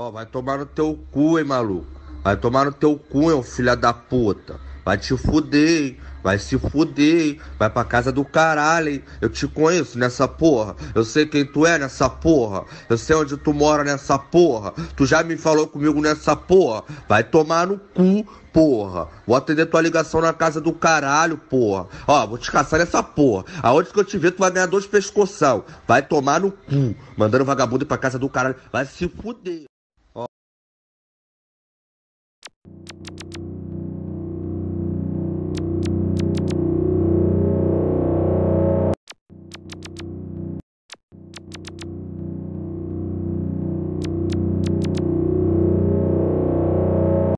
Ó, vai tomar no teu cu, hein, maluco. Vai tomar no teu cu, hein, filha da puta. Vai te fuder, hein? Vai se fuder, hein? Vai pra casa do caralho, hein? Eu te conheço nessa porra. Eu sei quem tu é nessa porra. Eu sei onde tu mora nessa porra. Tu já me falou comigo nessa porra. Vai tomar no cu, porra. Vou atender tua ligação na casa do caralho, porra. Ó, vou te caçar nessa porra. Aonde que eu te ver, tu vai ganhar dois pescoção. Vai tomar no cu. Mandando vagabundo ir pra casa do caralho. Vai se fuder.